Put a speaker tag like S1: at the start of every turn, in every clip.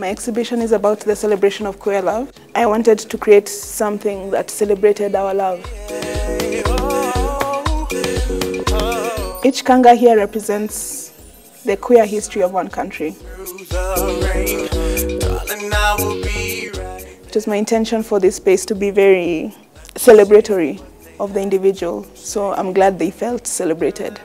S1: My exhibition is about the celebration of queer love. I wanted to create something that celebrated our love. Oh, Each kanga here represents the queer history of one country.
S2: Through the rain, darling, I will be right.
S1: It was my intention for this space to be very celebratory of the individual, so I'm glad they felt celebrated.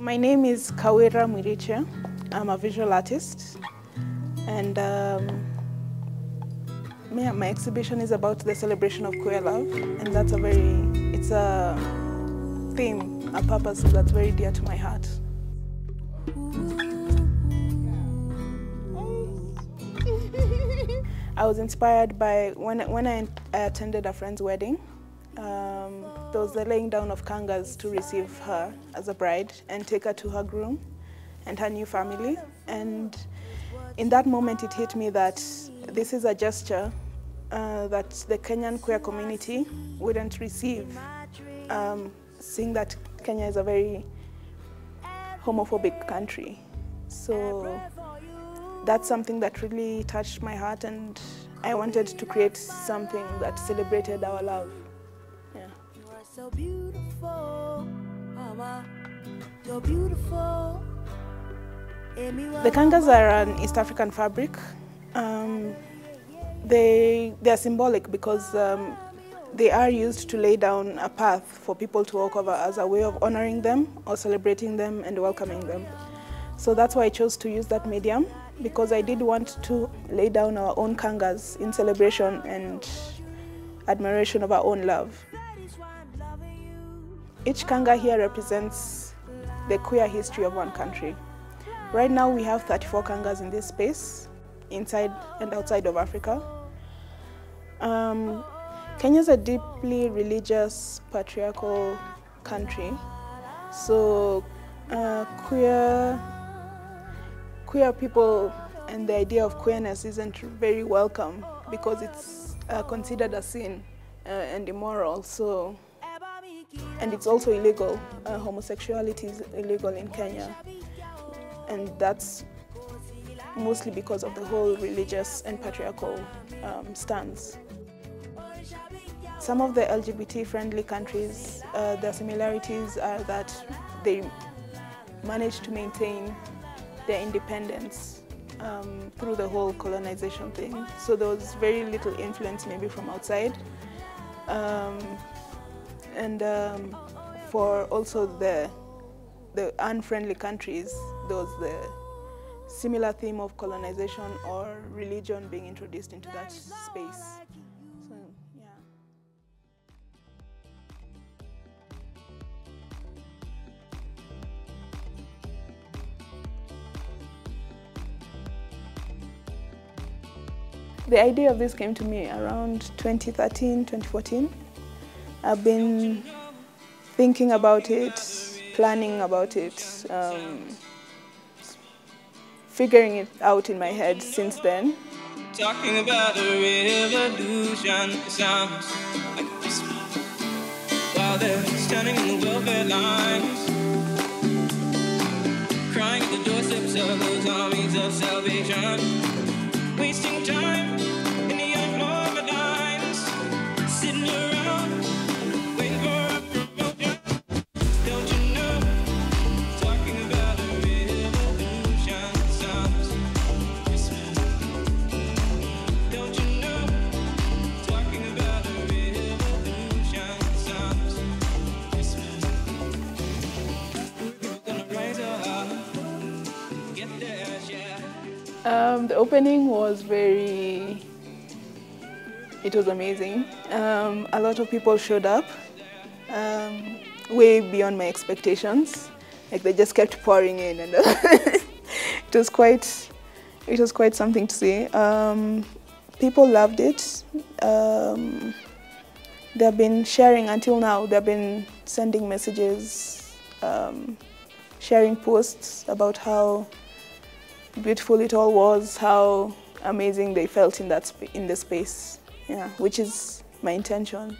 S2: My
S1: name is Kawira Mwirichia. I'm a visual artist, and um, my exhibition is about the celebration of queer love, and that's a very, it's a theme, a purpose that's very dear to my heart. I was inspired by when when I, I attended a friend's wedding. Um, there was the laying down of kangas to receive her as a bride and take her to her groom and her new family. And in that moment, it hit me that this is a gesture uh, that the Kenyan queer community wouldn't receive, um, seeing that Kenya is a very homophobic country. So that's something that really touched my heart, and I wanted to create something that celebrated our love. Yeah.
S3: You are so beautiful, Mama. You're beautiful.
S1: The kangas are an East African fabric. Um, they they are symbolic because um, they are used to lay down a path for people to walk over as a way of honoring them or celebrating them and welcoming them. So that's why I chose to use that medium because I did want to lay down our own kangas in celebration and admiration of our own love. Each kanga here represents the queer history of one country. Right now we have 34 kangas in this space, inside and outside of Africa. Um, Kenya is a deeply religious, patriarchal country. So uh, queer, queer people and the idea of queerness isn't very welcome because it's uh, considered a sin uh, and immoral. So and it's also illegal. Uh, homosexuality is illegal in Kenya, and that's mostly because of the whole religious and patriarchal um, stance. Some of the LGBT-friendly countries, uh, their similarities are that they managed to maintain their independence um, through the whole colonization thing. So there was very little influence maybe from outside. Um, and um, for also the the unfriendly countries, there was the similar theme of colonization or religion being introduced into that space. The idea of this came to me around 2013, 2014. I've been thinking about it, planning about it, um, figuring it out in my head since then.
S4: Talking about a revolution sounds like While they're standing in the welfare lines Crying at the doorsteps of those armies of salvation Wasting time
S1: Um, the opening was very, it was amazing. Um, a lot of people showed up, um, way beyond my expectations. Like they just kept pouring in, and it was quite, it was quite something to see. Um, people loved it. Um, they've been sharing until now. They've been sending messages, um, sharing posts about how beautiful it all was, how amazing they felt in that in the space. Yeah, which is my intention.